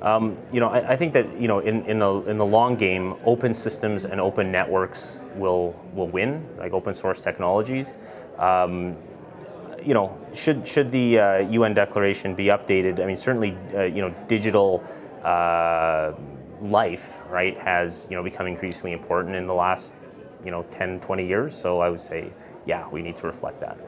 Um, you know, I, I, think that you know, in, in the in the long game, open systems and open networks will will win, like open source technologies. Um, you know, should should the uh, UN declaration be updated? I mean, certainly, uh, you know, digital uh, life, right, has you know become increasingly important in the last you know 10, 20 years. So I would say, yeah, we need to reflect that.